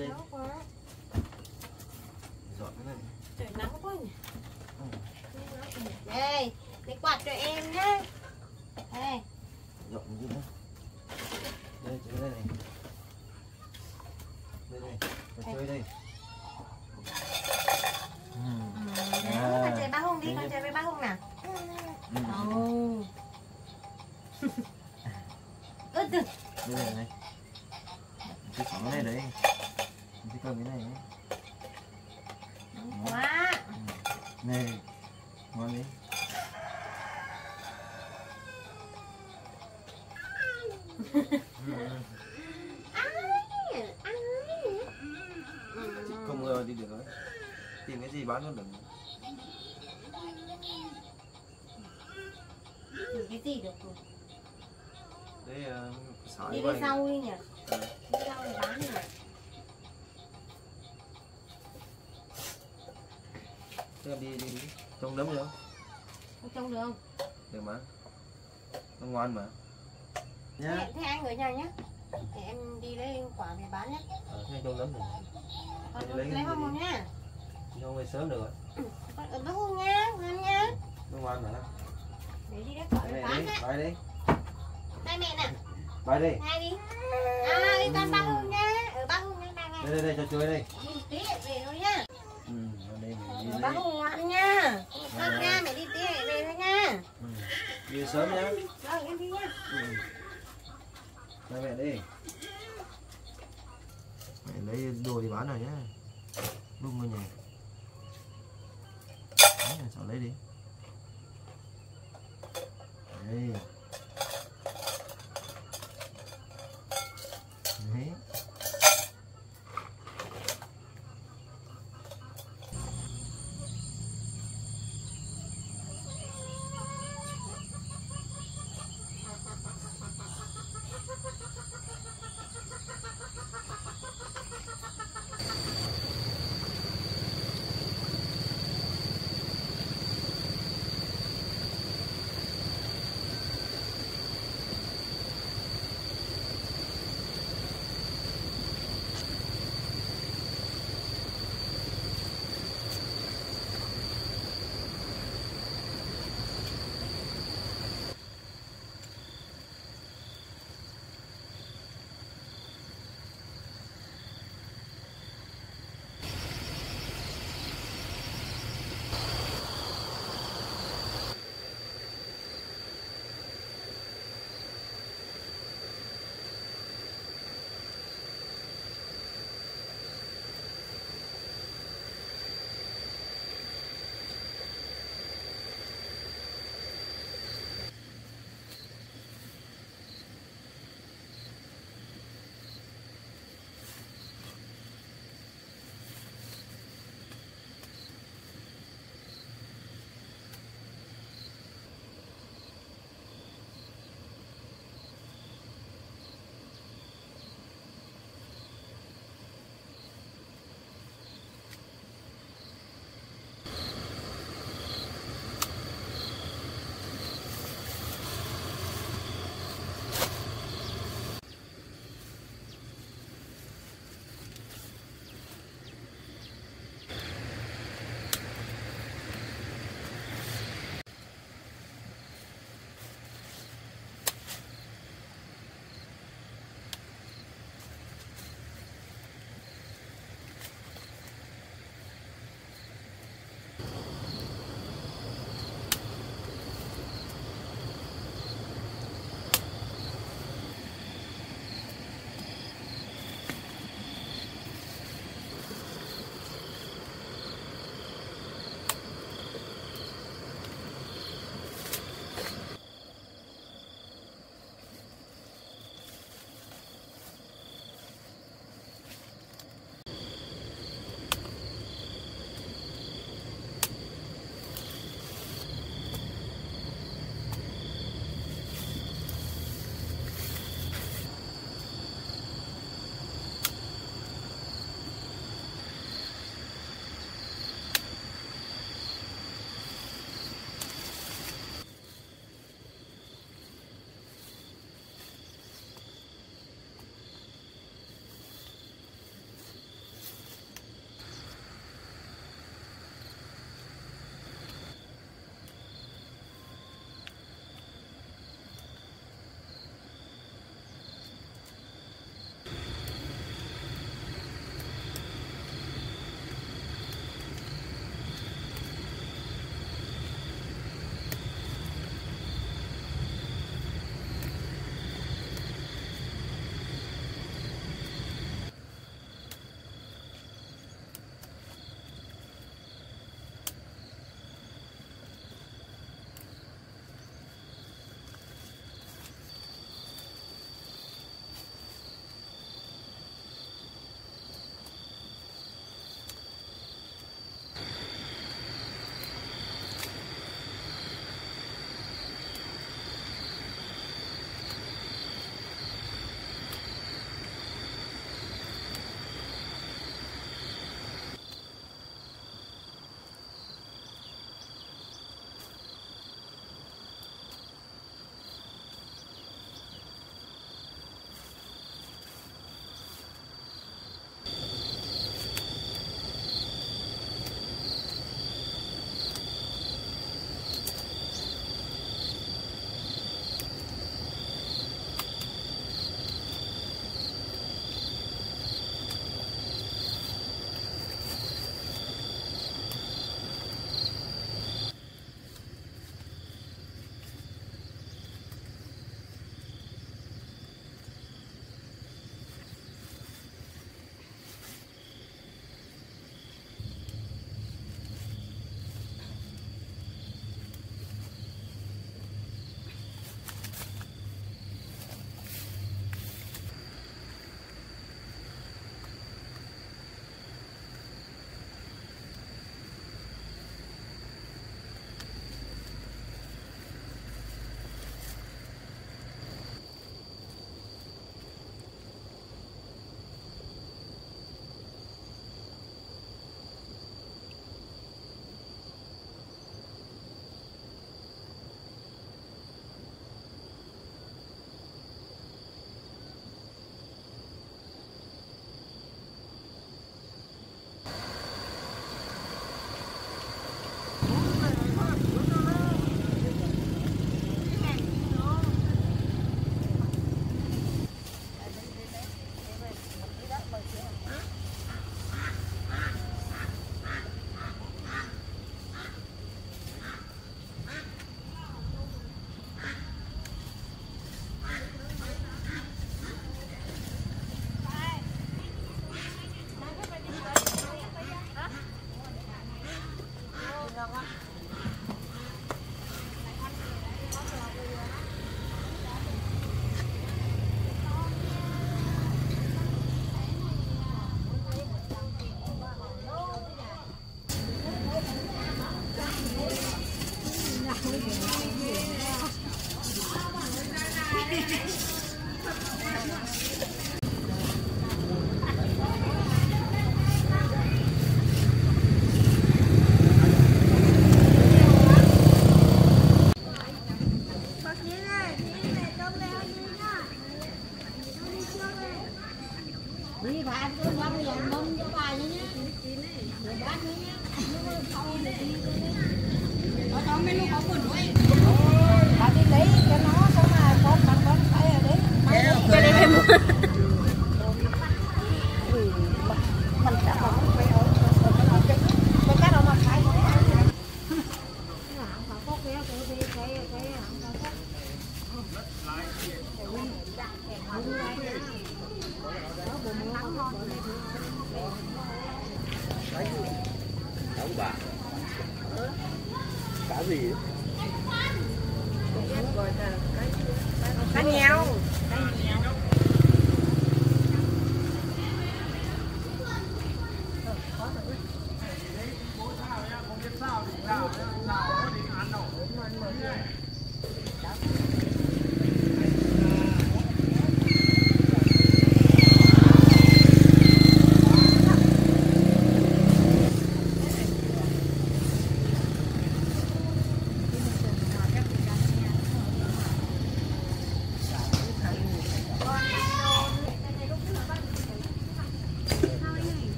Lên đi đi sau đi nhỉ Ừ. đi sau để bán nhỉ Thế đi đi đi. Trông đấm không? không trông được không Được mà. Nó ngoan mà. Nhá. thế, thế anh ở nhà nhá để em đi lấy quả về bán nhá Ờ, thế trông đấm rồi. con Đi lấy, lấy cái không không nhá Không về sớm được rồi. con ở bác hung nhá ngoan nhá Nó ngoan mà. để đi lấy quả về này bán đi. nhá Bài đi. Bài đi. hai đi à đi con bác hung nhá ở bác hung nhá đây Đây đây đây cho chơi đây. đi tí về thôi nhá Ừ, đây mình đi bác hung ngoan nhá con nha mẹ đi tí về thôi nhá Ừ. Đi sớm nhá. rồi em đi nhá Ừ. Đây mẹ đi. Mẹ lấy đồ đi bán rồi nhá.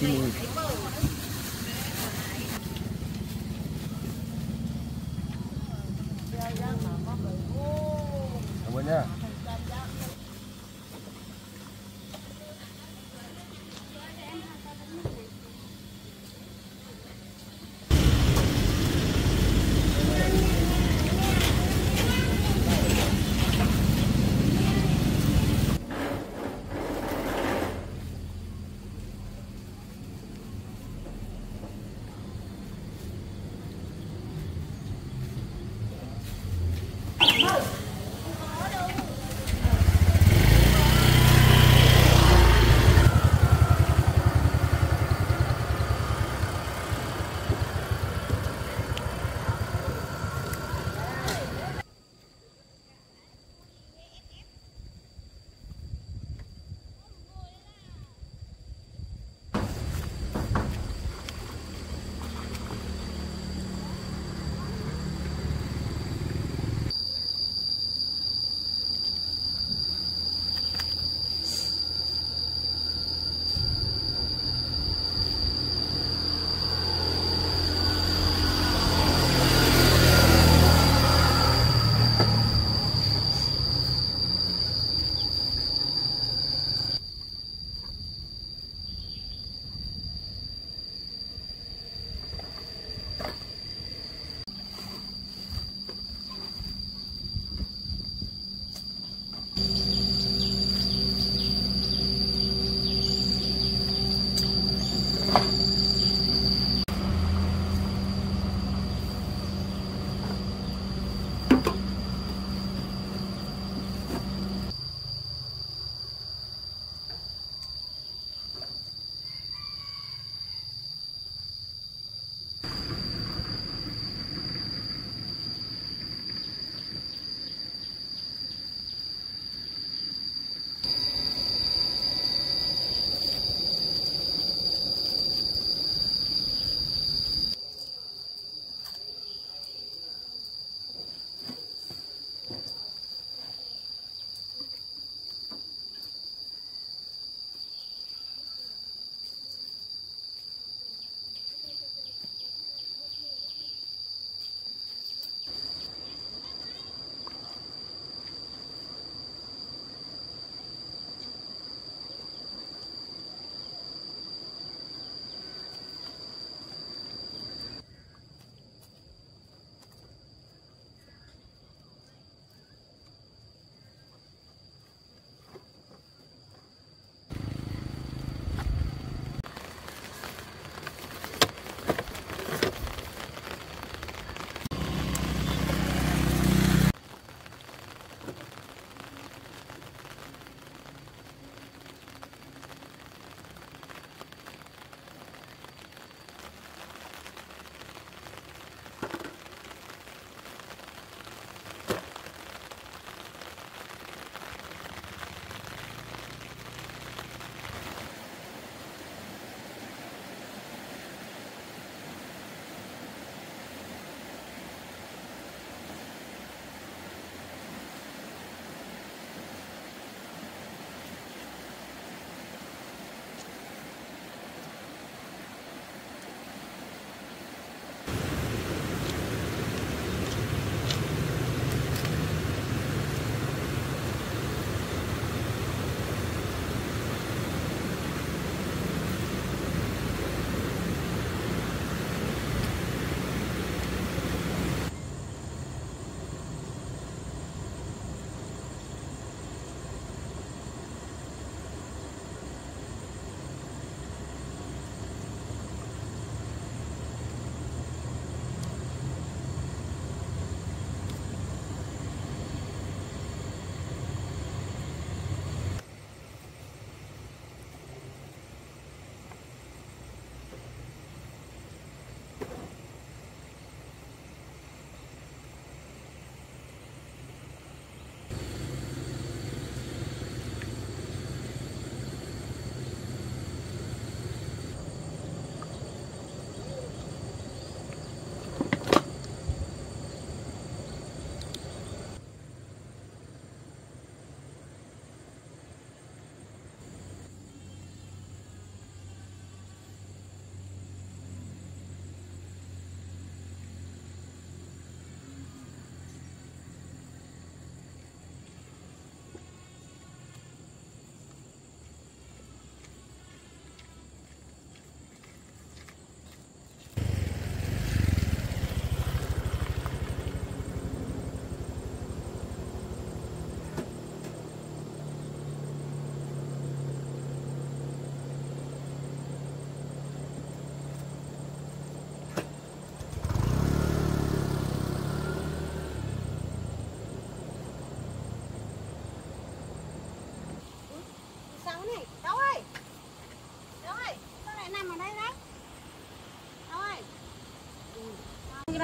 Tóm như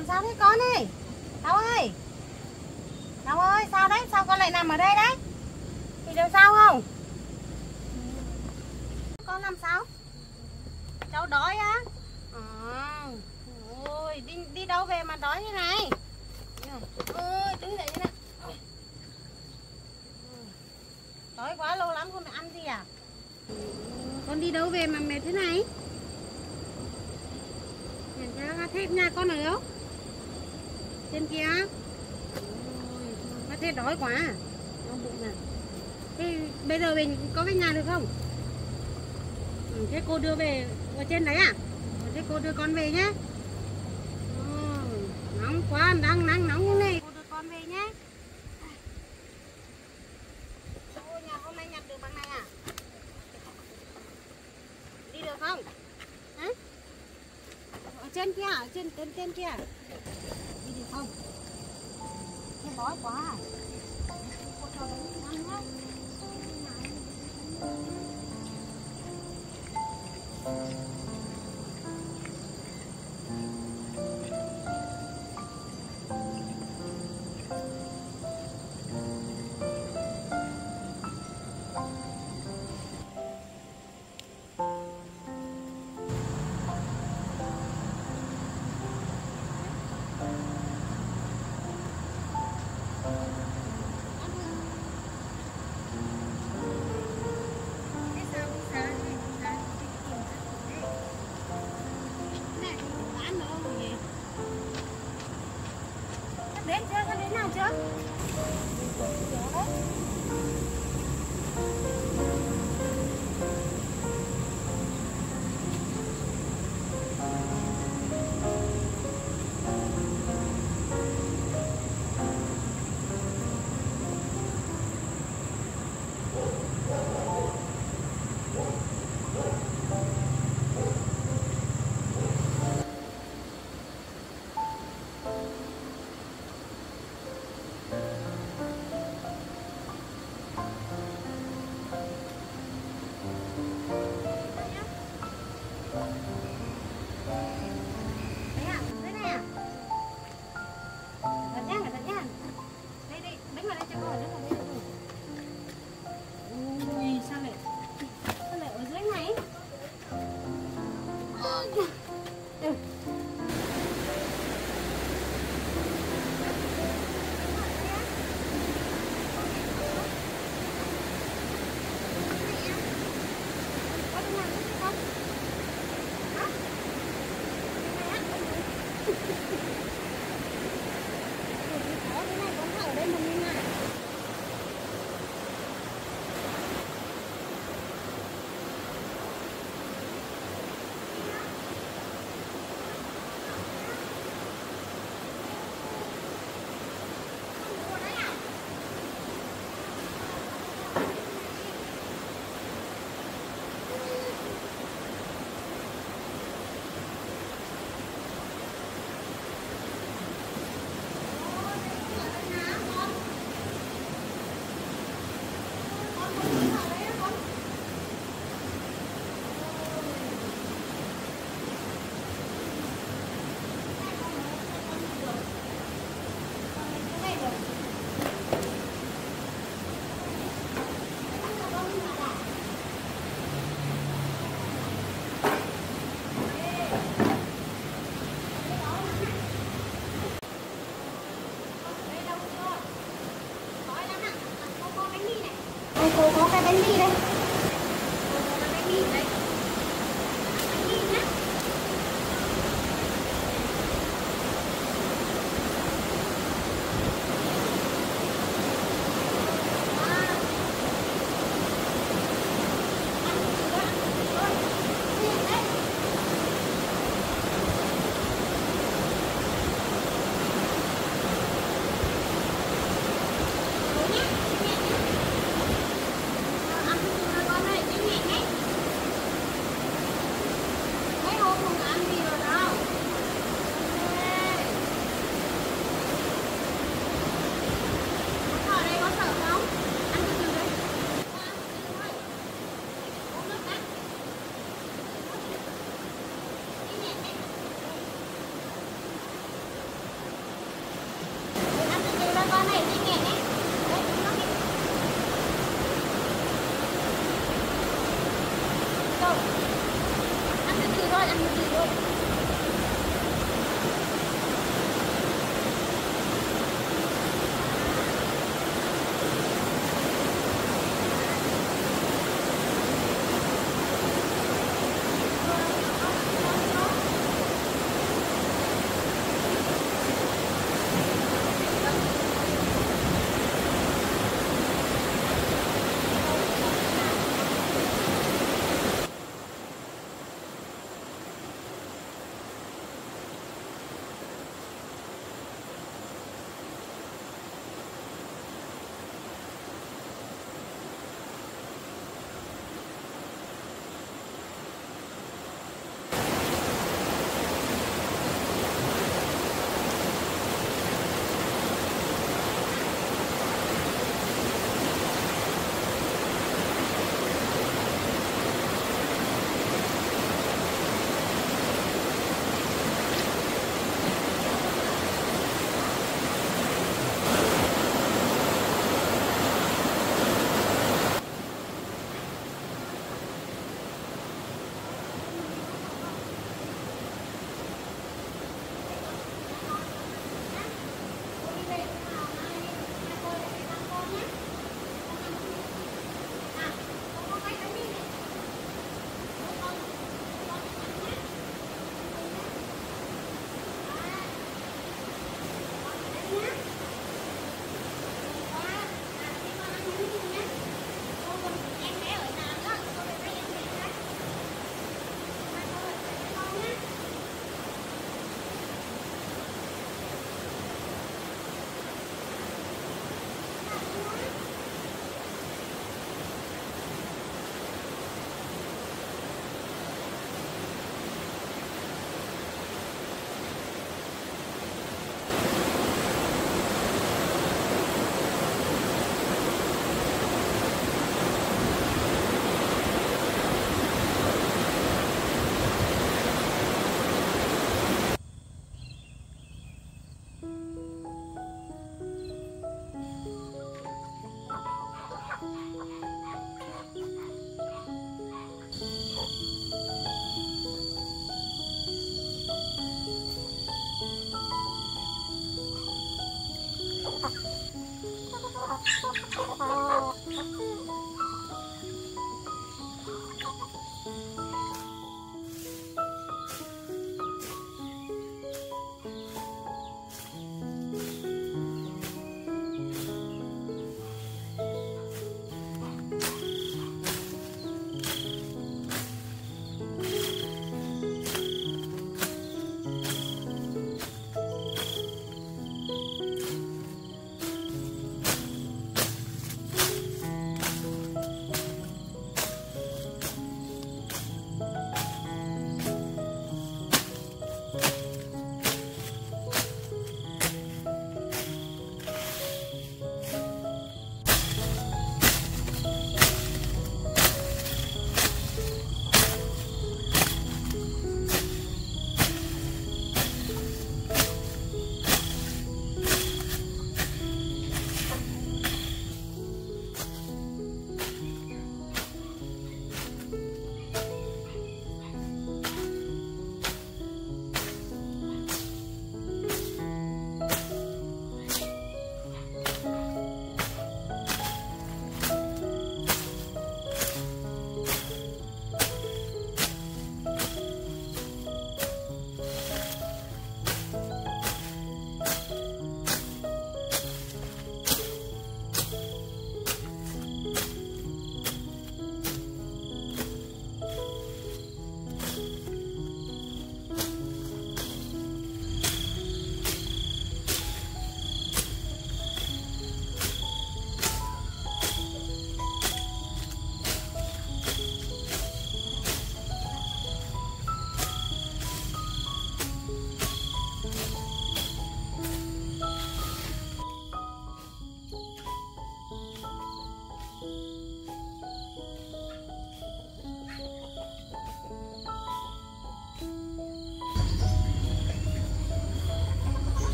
làm sao thế con ơi? Thảo ơi! Thảo ơi sao đấy? Sao con lại nằm ở đây đấy? Thì làm sao không? Con làm sao? Cháu đói á? À, Ôi đi, đi đâu về mà đói như này? Ôi đứng dậy như này Đói quá lâu lắm con được ăn gì à? Con đi đâu về mà mệt thế này? Nhìn ra thế nha con ở đâu? Trên kia. Ôi, Có thế đói quá? Đau bụng này. Thế bây giờ mình có về nhà được không? Ừ, Thế cô đưa về ở trên đấy à? Ừ, thế cô đưa con về nhé. Nóng quá đang nắng nóng như này. Cô đưa con về nhé. Ôi, nhà hôm nay nhặt được bằng này à? Đi được không? Trên kia, ở trên trên trên kia. Đi được không? Thế bói quá à. cô cho đấy ăn nhá Thế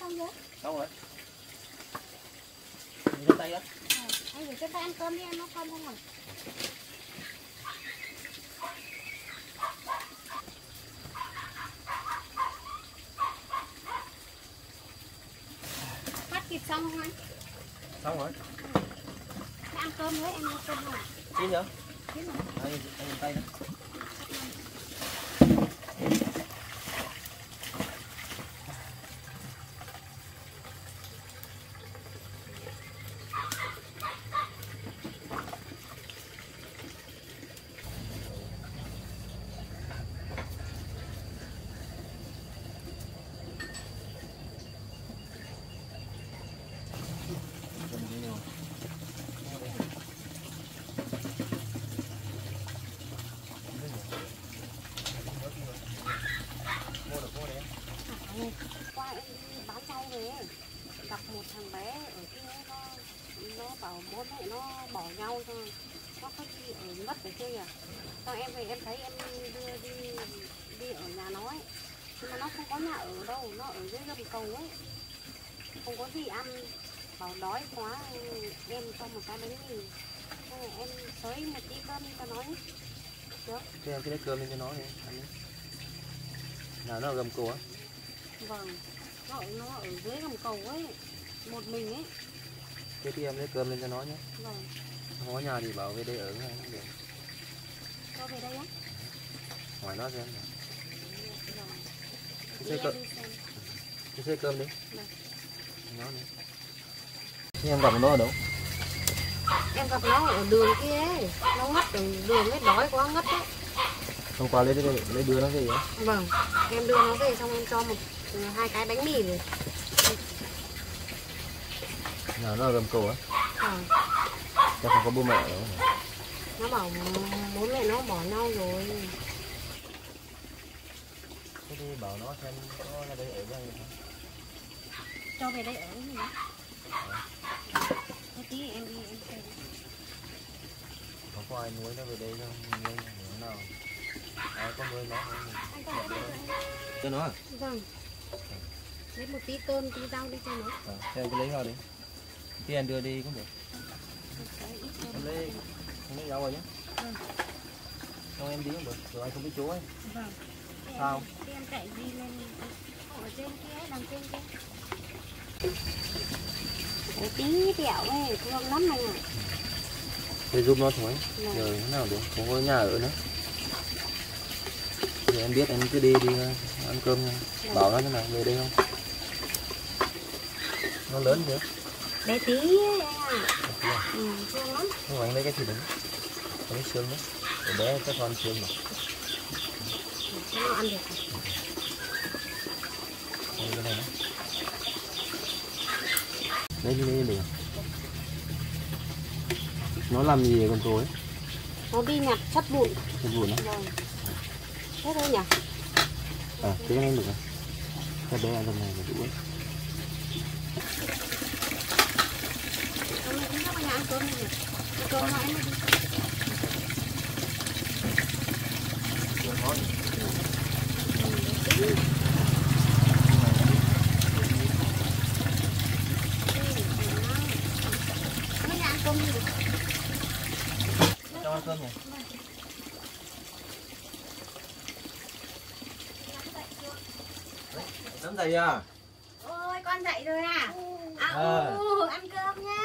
xong rồi? Xong rồi lên tay đó anh gửi cho tay ăn cơm đi ăn nó cơm không rồi phát kịp xong không anh xong rồi. Thế ăn cơm với em ăn cơm không chín chưa Chín rồi. anh anh tay đó Cầm đi nhiều. Mua được mua đấy. Phải. qua em đi bán rau về gặp một thằng bé ở kia nó nó bảo bố mẹ nó bỏ nhau thôi nó có đi ở mất ở kia à xong em về em thấy em đưa đi đi ở nhà nó ấy nhưng mà nó không có nhà ở đâu nó ở dưới gầm cầu ấy không có gì ăn bảo đói quá em cho một cái bánh mì Xong rồi em xới một tí cơm cho nó ấy. Thế em lấy cơm lên cho nó đi. Ăn đi. Nào nó ở gầm cổ á. vâng nó ở, nó ở dưới gầm cầu ấy một mình ấy Thế thì em lấy cơm lên cho nó nhé. vâng Không có nhà thì bảo về đây ở ngay cũng được. cho về đây á Hỏi nó xem. vâng Thế cơm, thế cơm đi. Vâng. Đi. Em gặp nó ở đâu? em gặp nó ở đường kia ấy nó ngất ở đường ấy đói quá ngất ấy Hôm qua lấy lấy, lấy đưa nó gì á? vâng em đưa nó về xong em cho một hai cái bánh mì rồi Nào nó gầm cổ á. vâng Chắc không có bố mẹ đâu. nó bảo bố mẹ nó bỏ nhau rồi Thế thì bảo nó xem có ra đây ở anh không? cho về đây ở á. Thế tí em đi em xem Không có ai nuôi nó về đây đâu. Nuôi nó nào. Ai có nuôi nó không? cho nó à? vâng lấy một tí cơm tí rau đi cho nó À, em cứ lấy vào đi. Anh đưa đi cũng được. Em lấy em lấy rau vào nhé. Vâng. Xong em đi cũng được. Rồi anh không biết chỗ ấy. vâng Sao? em chạy đi lên ở trên kia đằng trên kia Đấy, tí đẹo ấy thương lắm anh ạ Để giúp nó thôi. Vâng. Giờ thế nào được. Không có nhà ở nữa. Giờ em biết em cứ đi đi ăn cơm nha. Bảo nó thế nào về đây không? Nó lớn chưa? bé tí ấy anh ạ ừ, thương lắm không anh lấy cái gì đấy lấy xương đấy để bé các con xương mà cho nó ăn được đây cái này nữa. Đi lấy đi được nó làm gì con tôi nó đi nhặt sắt bụi. Cái buồn đó vâng. Thế thôi nhỉ? À thế cái này được rồi. Cái bé ăn trong này là đủ ấy. cơm mà đi Hôm nay ăn cơm đi cho ăn cơm nhỉ Tắm dậy à? ôi con dậy rồi à à À. ừ, ăn cơm nhá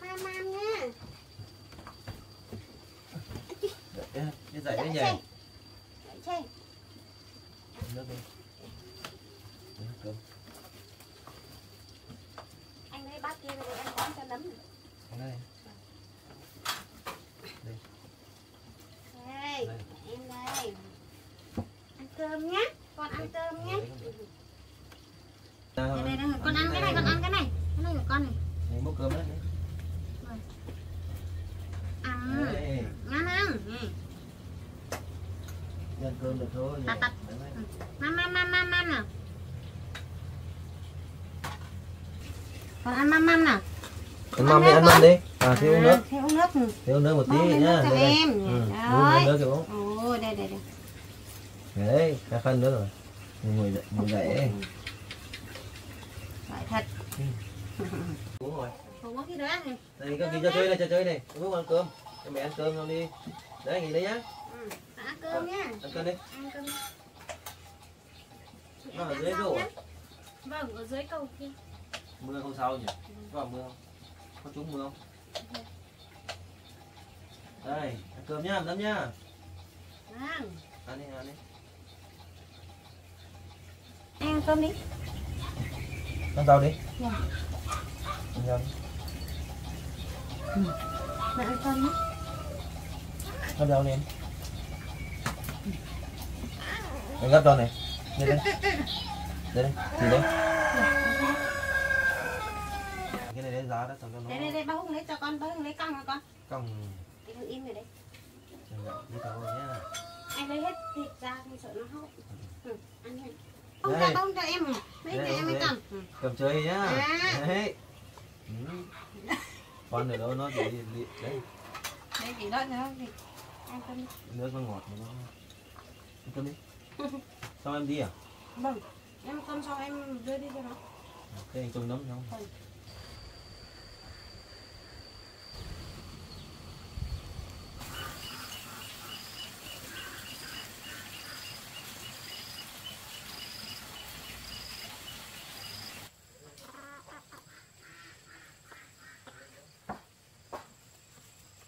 mam mam nhá Ê, Đi dậy nhỉ? dậy Nước đi. Ăn cơm. anh lấy bát kia rồi em bón cho nấm Cái này. đây Đây. em đây ăn cơm nhá con ăn cơm nhá À, đây đây đây con ăn cái này con ăn cái này cái này của con này Này, bốc cơm đấy. ăn ăn ăn cơm được thôi. Đấy, đấy. mam mam mam mam mam nào con ăn mam mam nào Ăn mắm đi, ăn mắm đi. À, thiếu uống nước. thiếu uống nước ừ. Thiếu uống nước một tí nhá. em. Ừ, Đấy. uống nước kìa bố. ôi đây đây đây Đấy, cái phân nữa rồi. Ngồi dậy, ngồi dậy. thật Đúng rồi. không có cái đó này Đây có gì cho chơi này, cho chơi này. Đúng ăn cơm. Cho mẹ ăn cơm không đi. Đấy, nghỉ đấy nhá. ừ. ăn cơm nha Ăn cơm đi. ăn cơm Nó ở dưới rồi. vâng ở dưới cầu kia Mưa không sao nhỉ? Có vào mưa không? Có trúng mưa không? Đây, ăn cơm nhá, ăn nhá. vâng Ăn đi, ăn đi. Ăn cơm đi Ăn rau đi. Dạ. Ăn rau đi. mẹ ăn cơm nhé Gấp rau lên. Đây, gấp rau này. Đây đây. Đây đây, thì đây. Cái này lấy giá đó, cho nó đây đây đây bác Hùng lấy cho con bác Hùng lấy cong rồi con cong cái thằng in rồi hạn đi thôi nhá. anh lấy hết thịt ra không sợ nó hốc ừ, ăn đi Đây. cho không cho em lấy cho em cầm ừ. Cầm chơi nhá. À. Đấy. Ừ. Con ở đâu nó chỉ đi đấy, đây chỉ đó nữa thì ăn cơm đi nước nó ngọt nó Ăn cơm đi. Sao em đi à? vâng em cơm xong em đưa đi cho nó Thế anh trông nấm không?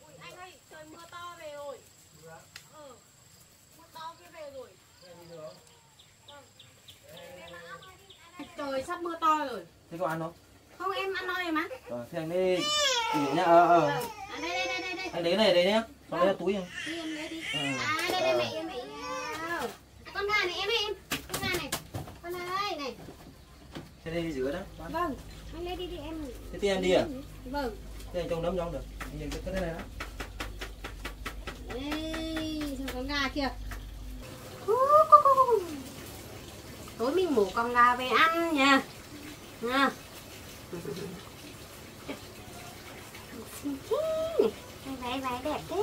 Ui anh ơi, trời mưa to về rồi. Ừ. Mưa to kia về rồi. trời rồi Thế có ăn không? không em ăn no rồi mà Ờ, thế anh đi nghỉ nhá. Ờ ờ. à, đây đây đây đây đây Anh lấy này đây nhá. Xong lấy túi không? đi em lấy đi Ừ. à đây đây mẹ em mẹ à, con gà này em em con gà này con gà đây này Thế đây giữa đó. vâng anh lấy đi đi em Thế thì em đi à? vâng Thế anh trông nấm không được. Anh nhìn cái này đó. đây con gà kìa tối mình mổ con gà về ăn nha nha. Xinh thế này đẹp thế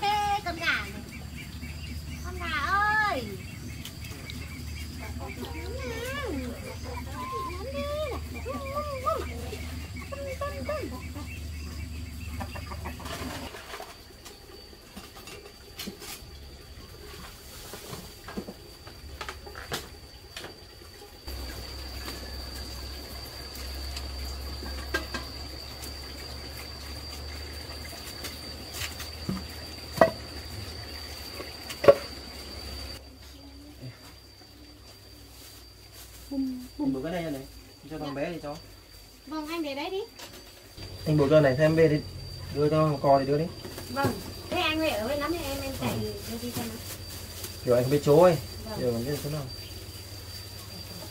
này con gà này con gà ơi Anh buộc cái này ra cho con bé đi cho. vâng anh để đấy đi Anh buộc cái này thêm về đi. Đưa cho một cò thì đưa đi. vâng thế anh về ở bên lắm thì em em chạy đưa đi cho nó Kiểu anh không biết chỗ ấy. Vâng. Điều biết chỗ nào.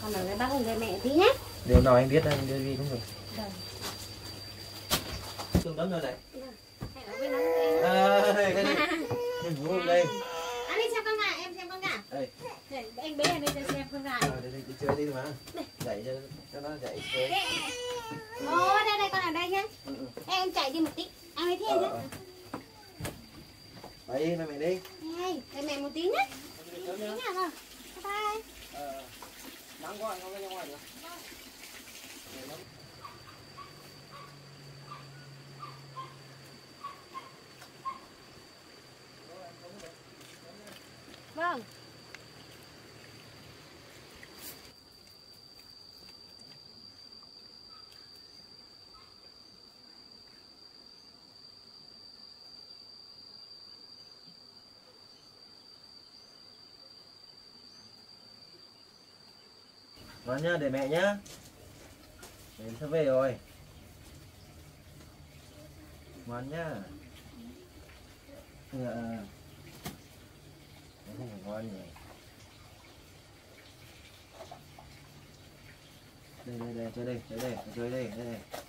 còn ở đây bác cùng với mẹ tí nhé Điều nào anh biết anh đưa đi cũng được. vâng Tương tấm rồi này. Hãy ở bên lắm thì em À, cái này. Anh vũ đây. anh đi xem con gà em xem con gà Đây. để anh bé anh đi cho xem con gà À, đây, đây, đi chơi đi mà. Dạy cho, cho nó dạy chơi. Thế- Ô, đây đây con ở đây nhé Ừ, ừ. em chạy đi một tí anh lấy Ờ, thêm nhé ờ. Đấy, mẹ mẹ đi. đây để mẹ một tí nhé tí nhé vâng bye bye Ờ, nắng quá anh không ra ngoài được. vâng ngoan nhá, để mẹ nhá. Đến sắp về rồi. Ngoan nhá. Dạ. Không phải ngoan nhỉ. Đây đây đây chơi đây chơi đây chơi đây đây đây.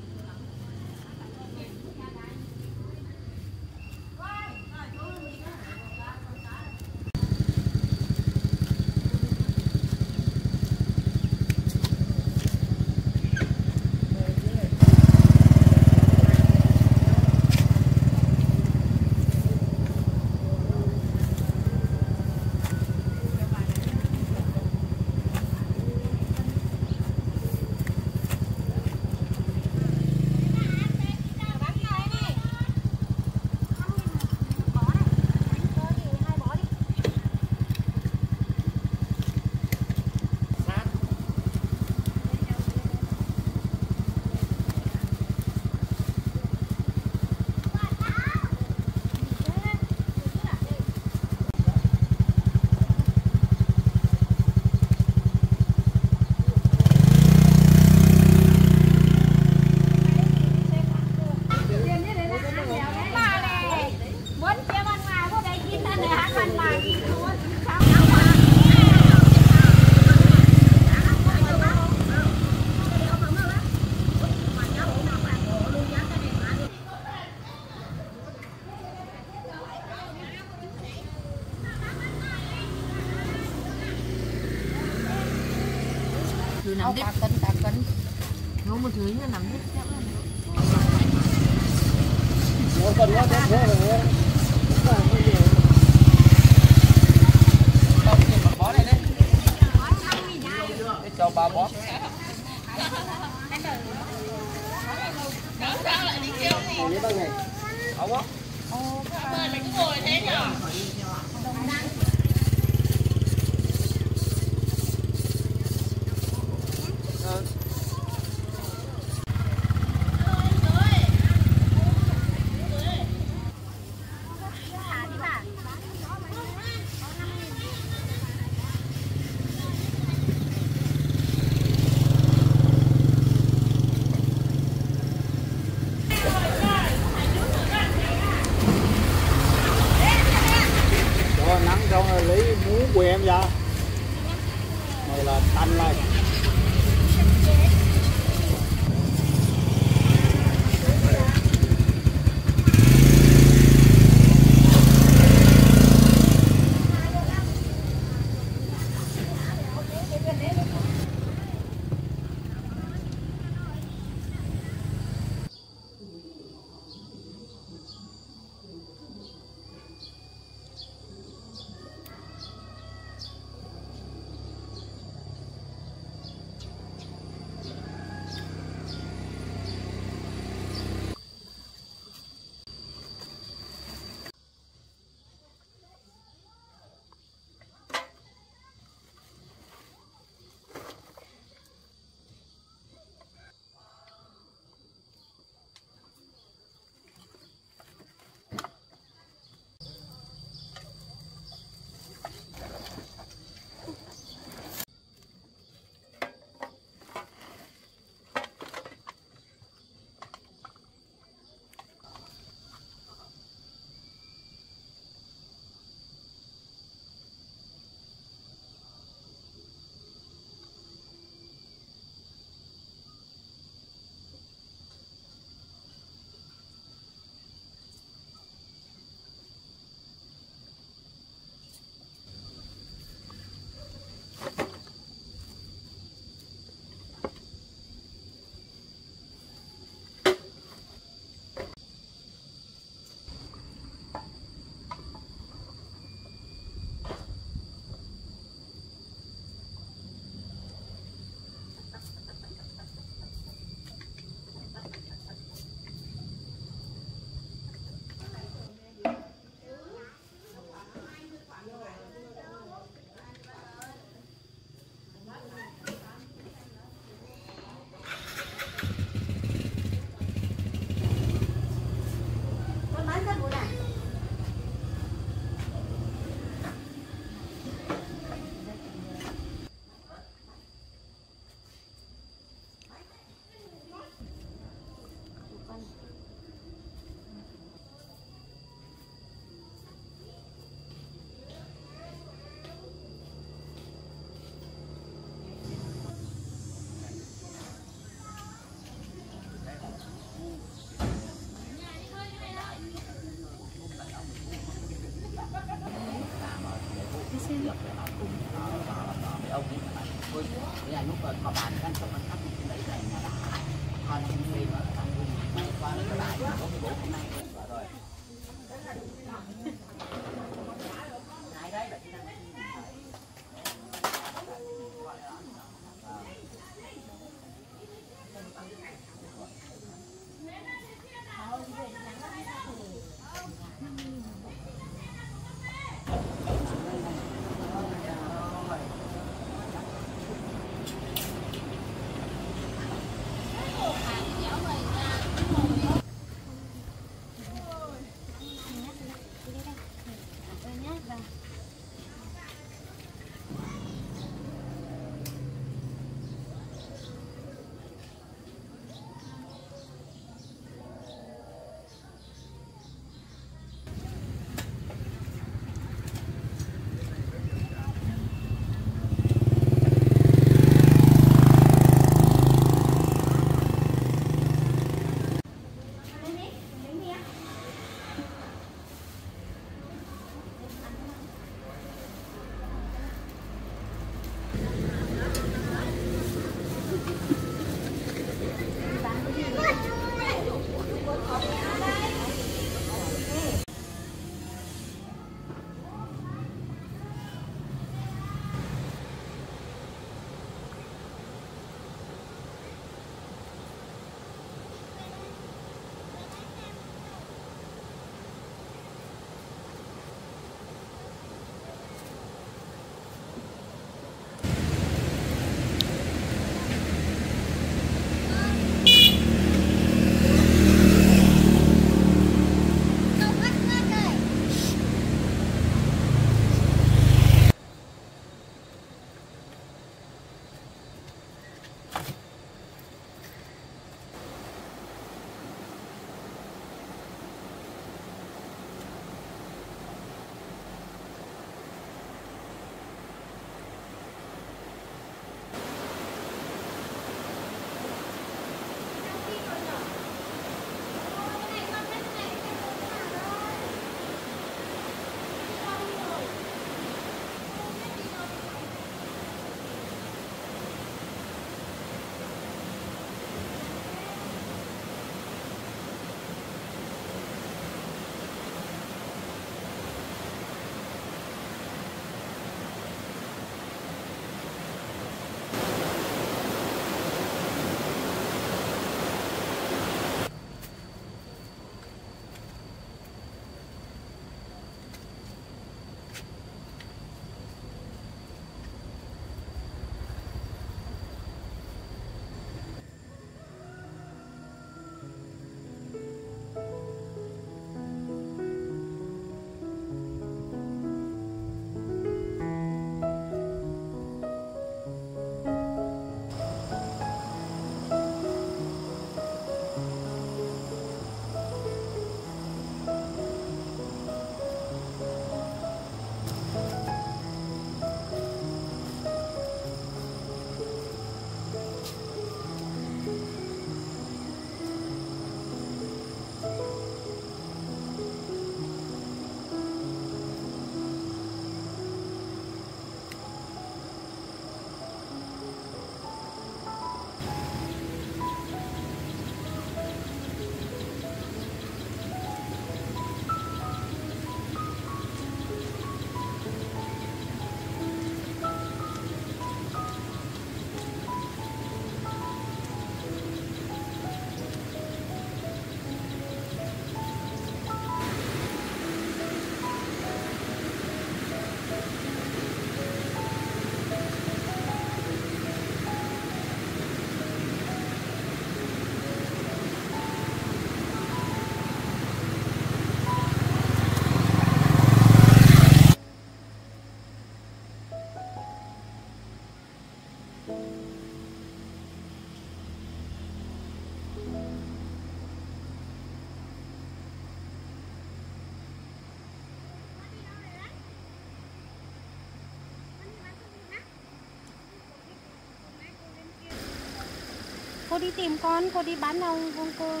Đi tìm con, cô đi bán đâu con cô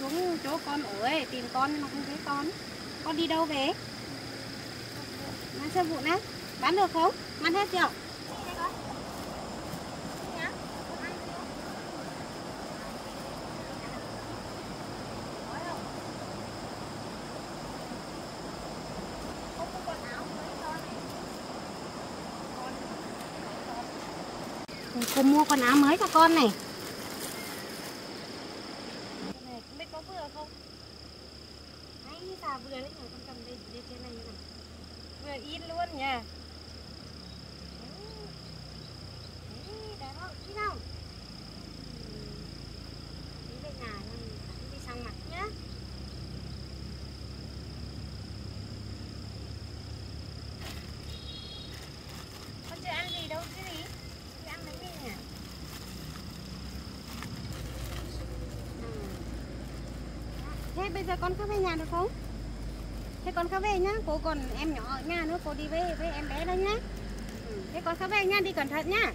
xuống chỗ con ở ấy, tìm con nhưng mà không thấy con. Con đi đâu về? Bán sơ vụ nè bán được không? Bán hết chưa? Cô mua quần áo mới cho con này không biết có vừa không Đấy, như xà vừa đấy nhỉ con cầm đây đây trên này như này vừa in luôn nha Đấy, đẹp không đi đâu đi về nhà rồi đi sang mặt nhá con chưa ăn gì đâu cái gì đi ăn bánh mì nhỉ Thế giờ con có về nhà được không? Thế con có về nhá, cô còn em nhỏ ở nhà nữa, cô đi về với em bé đó nhá. Ừ. Thế con có về nha, đi cẩn thận nhá.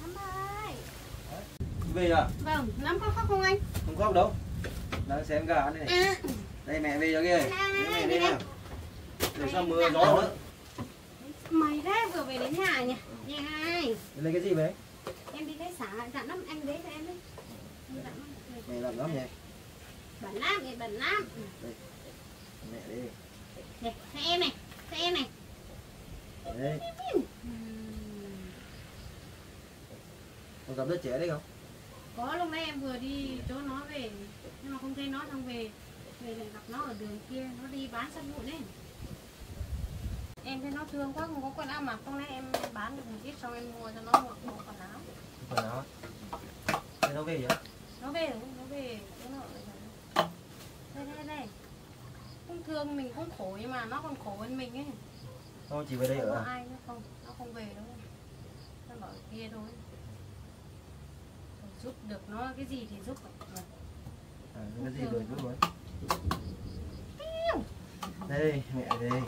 Thắm ơi về à Vâng, lắm có khóc không anh? không khóc đâu. Đang xem gà này. À, đây mẹ về cho kia. Mẹ này. nào. Để sao mưa gió nữa. Mày đấy vừa về đến nhà nhỉ? Nhà hai. lấy cái gì vậy Em đi lấy xả, dặn lắm, anh lấy cho em lắm. mẹ làm lắm nhỉ? Bẩn lắm, vậy bẩn lắm. mẹ đi. Cho em này, cho em này. đấy. Con gặp đứa trẻ đấy không Có lúc nãy em vừa đi chỗ nó về. Nhưng mà không thấy nó xong về Về lại gặp nó ở đường kia. Nó đi bán sắt vụn ấy. Em thấy nó thương quá không có quần áo mặc. Hôm nay em bán được một ít xong em mua cho nó một bộ quần áo. Quần áo thế nó về vậy Nó về nó về chỗ nó ở đây Đây đây. Cũng thương mình cũng khổ nhưng mà nó còn khổ hơn mình ấy. Nó chỉ về đây Không ở à? ai nữa không, nó không về đâu. Nó ở kia thôi Giúp được nó cái gì thì giúp à cái gì rồi chút rồi đây mẹ đây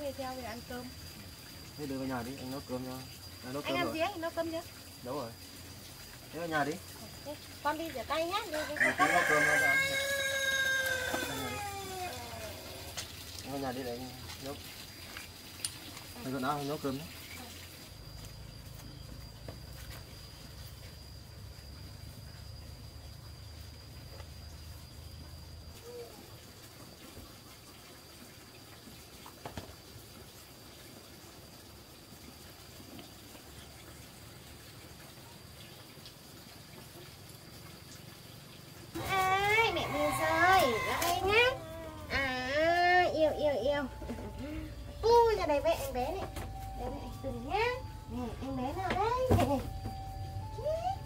Về theo về ăn cơm. Thế đưa vào nhà đi, anh nấu cơm cho. Anh nấu anh cơm ăn rồi. gì anh? Nấu cơm chưa Đâu rồi. Thế vào nhà đi. Thế, con đi rửa tay nhá. Đi, đi. Mình nấu cơm cho anh. Vào nhà đi. Để anh nấu. Anh còn áo anh nấu cơm nhé ai mẹ đưa rồi ra đây nhá à yêu yêu yêu ui ra đây với anh bé này đây với anh Tùng nhá nè anh bé nào đây nè đây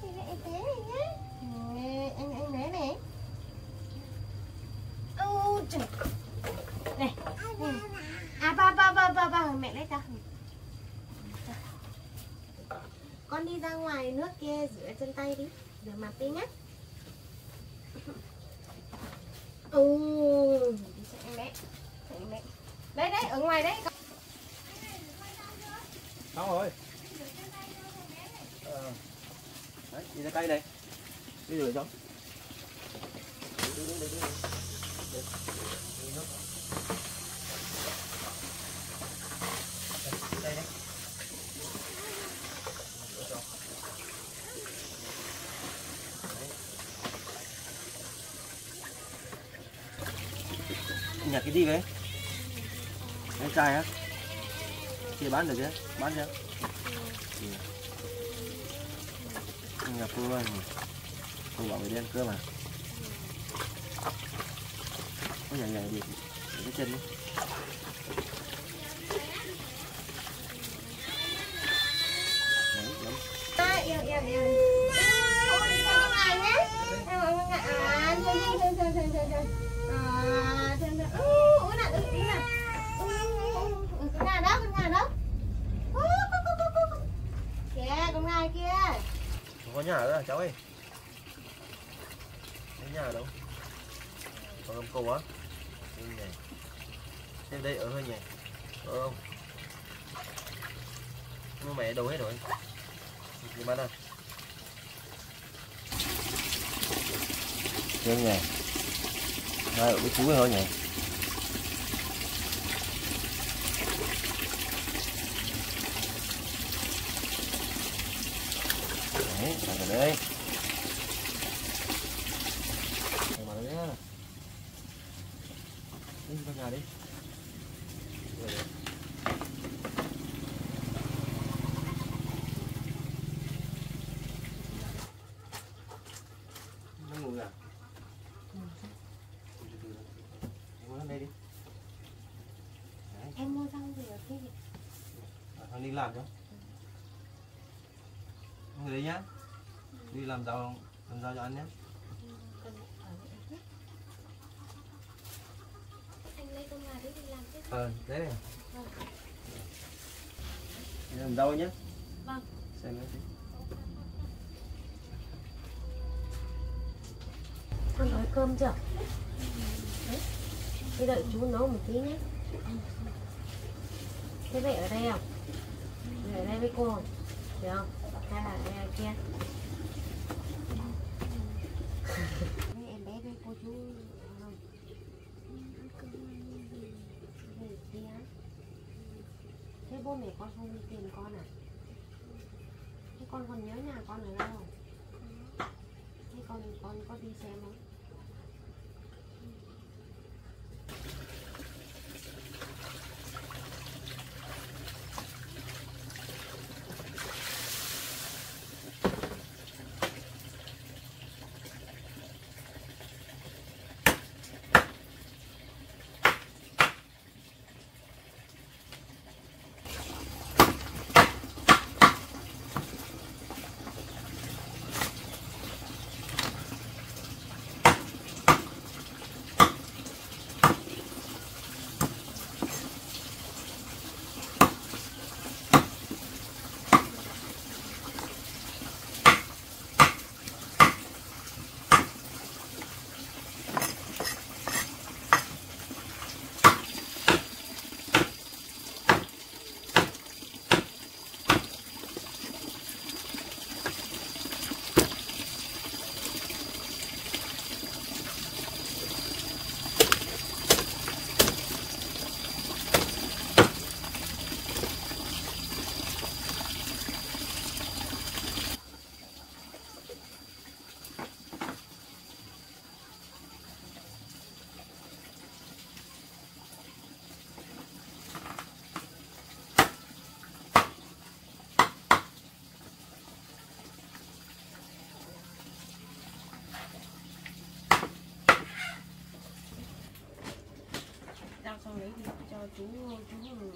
với anh bé này nhá nè anh anh bé này ô trời này nè. à ba ba ba ba ba mẹ lấy cho con tay nước kia rửa chân tay đi rửa mặt đi nhé ừ đi xem em bé xem em bé đây đấy ở ngoài đấy Xong rồi Ờ. Đấy, đi ra cây đây Đi rửa cho Đi, đi, đi, đi, đi. Đi, đi nước. Đây, đây, đây. Rửa cho. Đấy. Nhặt cái gì đấy, Cái trai á? Kia bán được chứ? Bán chưa? Ừ. Nhà cô ơi bảo người đen ăn cơm à Có nhảy nhảy đi Để cái chân đi yêu yêu yêu ôi đi ra nhé à thương thương thương ừ ôi nè ừ tí nè ừ ừ con gà đó con gà đó kìa con kia Không có nhà nữa cháu ơi? Cái nhà đâu? Còn ông cầu á? Đây nhảy đây ở hơi nhảy Ở không? Mua mẹ đồ hết rồi. Đi mà đâu Xem nhà Hai ở cái chú hơi thôi nhảy Đấy, đặt ở đây. Để vào đây nhá. Đi vào nhà đi. Rồi đấy. Nó ngủ à? Ngồi lên đây đi. Đấy, em mua rau gì ở kia kìa. thằng đi làm cho. Ngồi đây nhá. Đi làm rau, làm rau cho ăn nhé. Cần ở đây nhé. anh lấy con gà đấy đi làm chứ Ờ, đấy này. Vâng. Đi làm rau nhé. Vâng. Xem nó tí. con nói cơm chưa đấy thế đợi chú nấu một tí nhé thế vậy ở đây không Vậy ở đây với cô được không hay là ở đây kia Đây, em bé với cô chú không? Về kia. thế bố mẹ con không đi tìm con à? Thế con còn nhớ nhà con ở đâu? Không thế con con có đi xem không?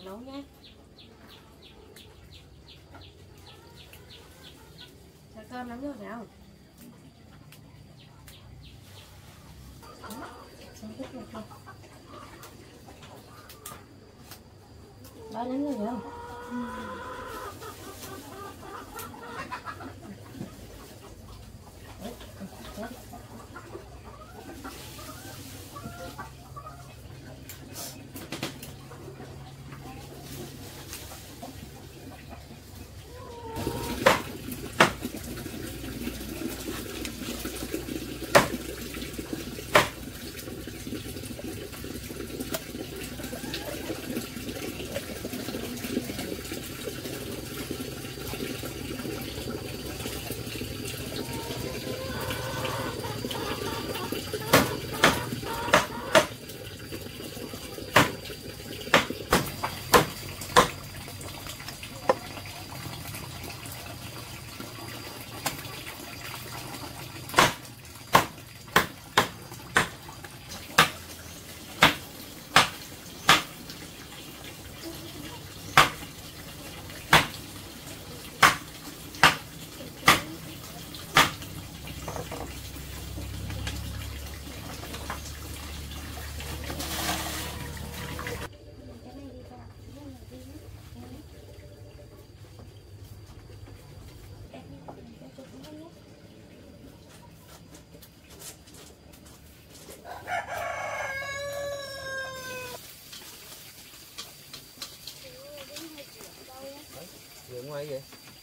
Nấu nhé. Cho cơm lắm rồi phải không?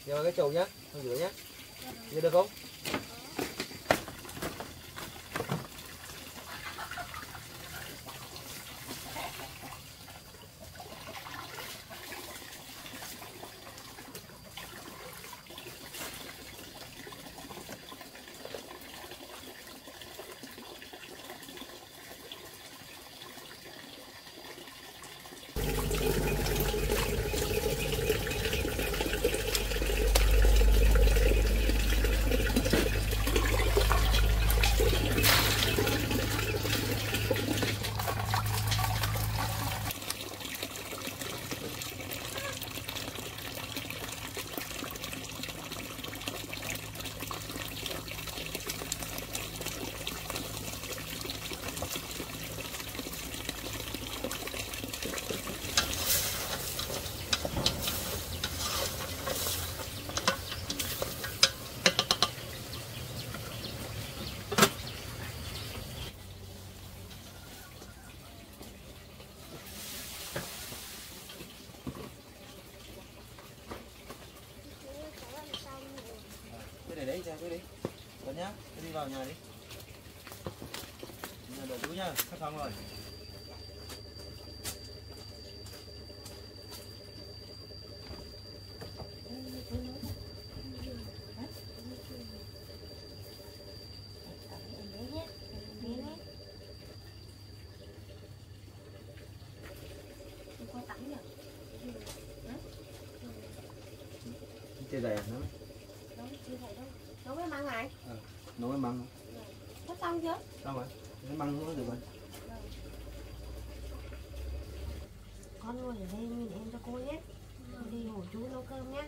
Nhờ cái chậu nhá Không rửa nhá Rửa được không? Cứ để đấy ra cứ đi Tuấn nhá Cứ đi vào nhà đi. Nhà đợi chú nhá Sắp xong rồi. Chơi giày nó Nấu cái măng này Nấu cái măng Sắp xong chưa? Xong rồi Cái măng nó được rồi. Con ngồi ở đây nhìn em cho cô nhé. Đi hổ chú nấu cơm nhé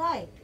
Life.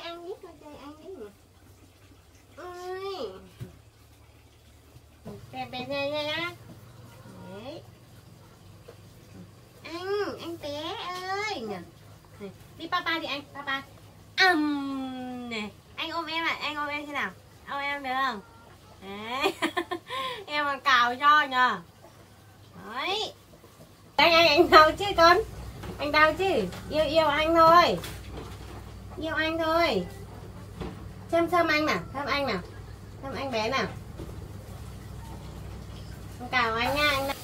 Con đi chơi với anh đi con chơi ơi bé bè nha nha nha ăn ăn bé ơi. Nè. Đi papa đi anh papa ầm nè. anh ôm em ạ, anh ôm em thế nào? Ôm em được không? Đấy. Em còn cào cho nhờ. Đấy. Anh anh anh đau chứ con? Anh đau chứ? Yêu yêu anh thôi yêu anh thôi. Xem chăm anh nào chăm anh nào chăm anh bé nào Con cào anh nha anh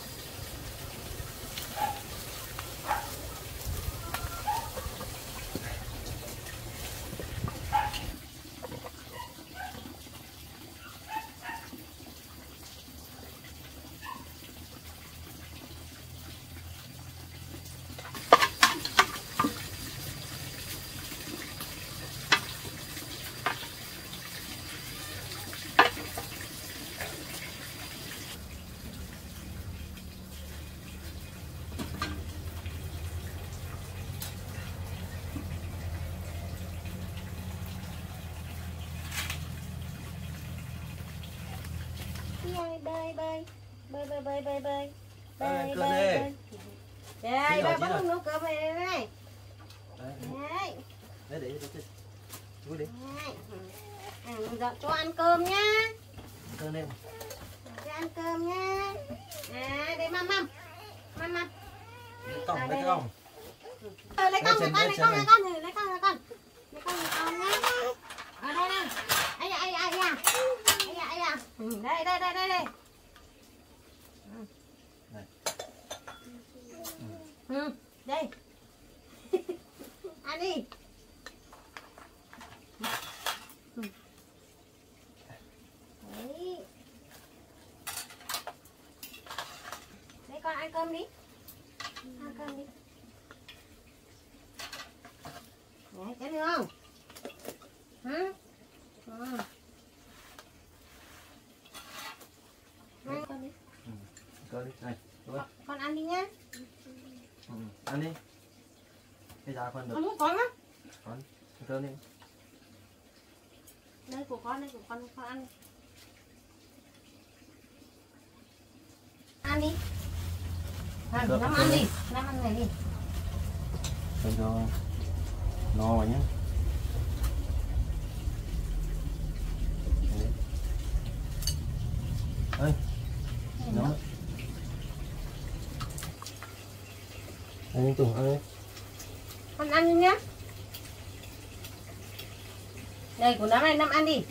bơi bơi bơi bơi bơi bơi bơi bơi đây ba rồi. nấu cơm này đây này đấy. Đấy để để chú đi. À, dọn cho ăn cơm nhá. Cơm lên cho ăn cơm nhá. À đây măm măm măm măm lấy còng lấy còng lấy con Lấy con lấy con lấy con lấy con lấy con. Lấy con lấy con nhá. Ở đây đây ai da ai da ai da. Ai da ai da. Ừ, đây đây đây đây đây Này. ừ đây ăn đi Ừ. đấy đấy con ăn cơm đi ăn cơm đi Đấy, chết được không? Hả? Ừ. Ăn con đi. Cơm đi này Con ăn đi nhá. ừ. ăn đi bây giờ phần được Con hút con á. ăn cơm đi Đây của con, đây của con, con ăn. Ăn đi. Ăn, Được, Nam được ăn rồi. đi. Nam ăn này đi. Để cho no vào nhé ăn tuần ăn con ăn đi nhá. Đây của nó này năm ăn đi.